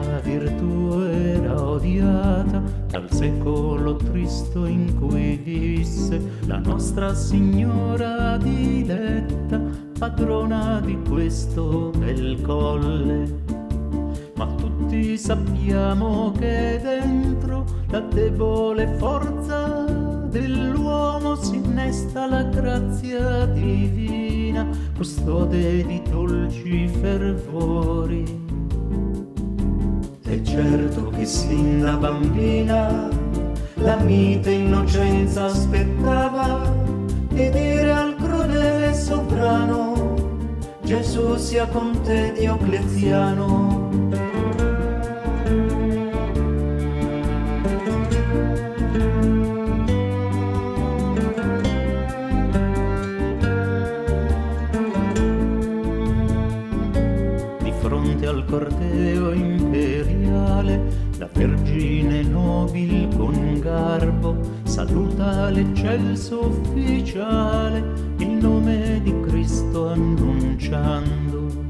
vera virtù era odiata dal secolo tristo in cui visse la nostra signora diletta, padrona di questo bel colle. Ma tutti sappiamo che dentro la debole forza dell'uomo si innesta la grazia divina, custode di dolci fervori. Certo che sin da bambina la mite innocenza aspettava di dire al crudele sovrano Gesù sia con te Diocleziano. Di fronte al corteo imperiale, la Vergine nobil con garbo saluta l'eccelso ufficiale, il nome di Cristo annunciando.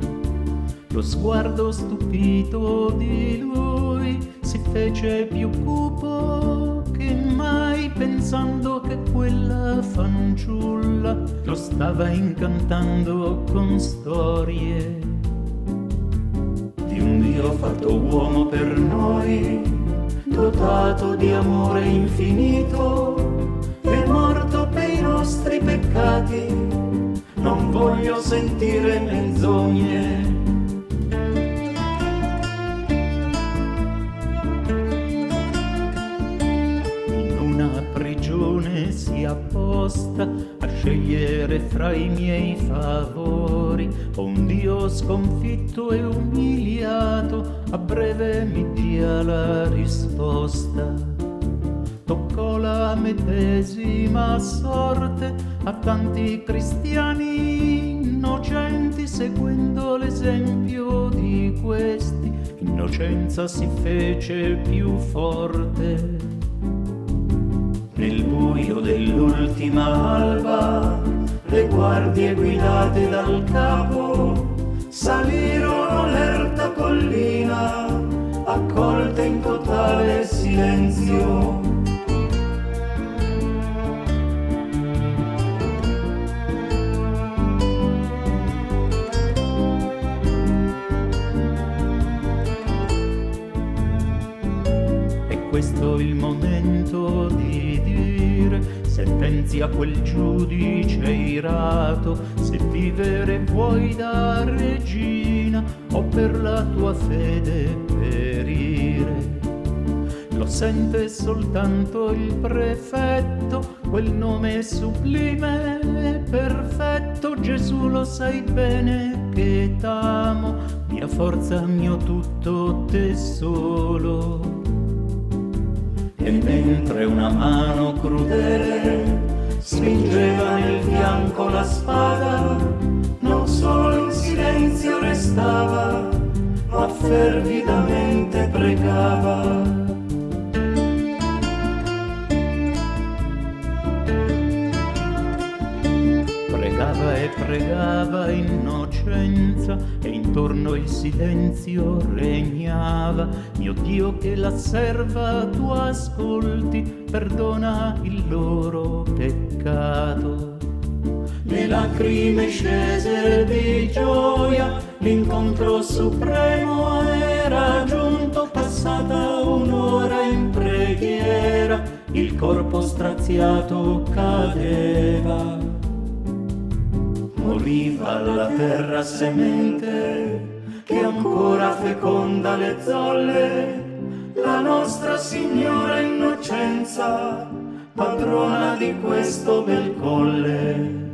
Lo sguardo stupito di lui si fece più cupo che mai pensando che quella fanciulla lo stava incantando con storie di un Dio fatto uomo per noi, dotato di amore infinito, è morto per i nostri peccati, non voglio sentire menzogne. In una prigione si apposta a scegliere fra i miei favori, un Dio sconfitto e umiliato, a breve mi dia la risposta. Toccò la medesima sorte a tanti cristiani innocenti, seguendo l'esempio di questi, innocenza si fece più forte. Nel buio dell'ultima alba, le guardie guidate dal capo salirono l'erta collina, accolte in totale silenzio. È questo il momento di dire se pensi a quel giudice irato, se vivere vuoi da regina o per la tua fede perire. Lo sente soltanto il prefetto, quel nome sublime e perfetto. Gesù lo sai bene che t'amo, mia forza, mio tutto te solo. E mentre una mano crudele spingeva nel fianco la spada, non solo in silenzio restava, ma fervidamente pregava. Pregava e pregava innocenza e intorno il silenzio regnava. Mio Dio che la serva tu ascolti, perdona il loro peccato. Le lacrime scese di gioia, l'incontro supremo era giunto, passata un'ora in preghiera, il corpo straziato cadeva moriva la terra semente che ancora feconda le zolle, la nostra Signora Innocenza, padrona di questo bel colle.